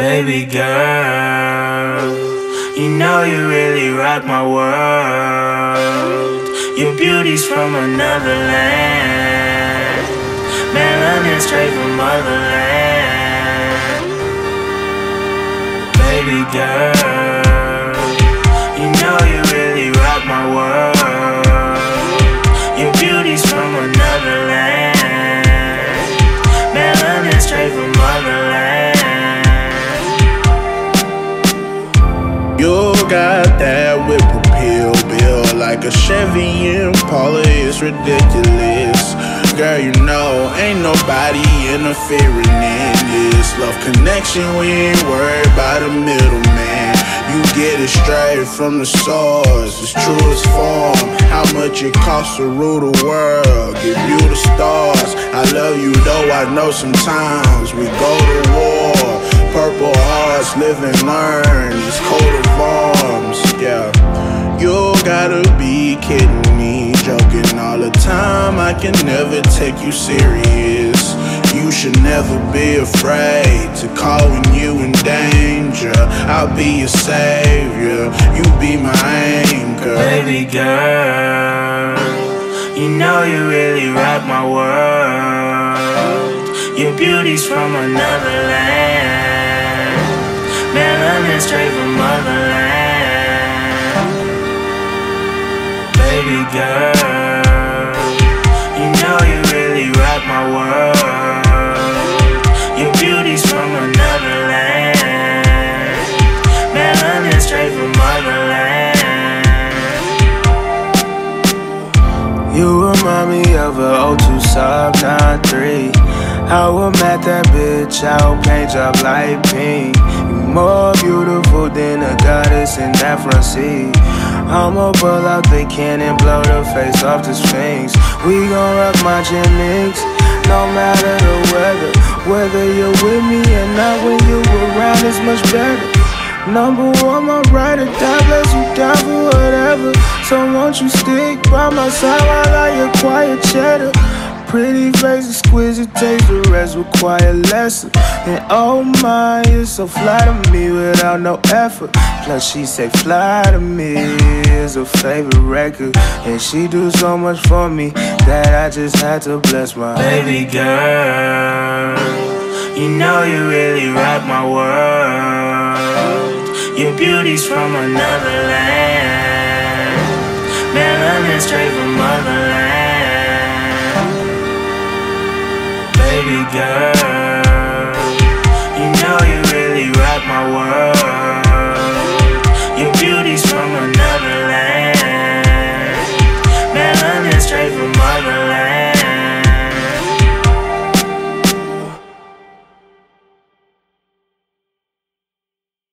Baby girl, you know you really rock my world. Your beauty's from another land, melanin straight from motherland. Baby girl, got that whip appeal, bill like a Chevy Impala, it's ridiculous. Girl, you know, ain't nobody interfering in this love connection. We ain't worried about a middleman. You get it straight from the source, it's truest form. How much it costs to rule the world, give you the stars. I love you, though I know sometimes we go to war. Purple hearts, live and learn. These coat of arms, kidding me, joking all the time. I can never take you serious. You should never be afraid to call when you in danger. I'll be your savior, you be my anchor. Baby girl, you know you really rock my world. Your beauty's from another land, melanin straight from motherland. You remind me of a 02 sub 93. How I'm at that bitch, I'll paint up like pink. You more beautiful than a goddess in that front seat. I'ma pull out the cannon, blow the face off the Sphinx. We gon' rock my gimmicks, no matter the weather. Whether you're with me or not, when you around, it's much better. Number one, my ride or die, bless you down for whatever. So won't you stick by my side while I acquire cheddar? Pretty face, exquisite taste, the rest require lesson. And oh my, you're so fly to me without no effort. Plus she say fly to me is her favorite record. And she do so much for me that I just had to bless my baby girl. You know you really rock my world. Your beauty's from another land, melanin straight from.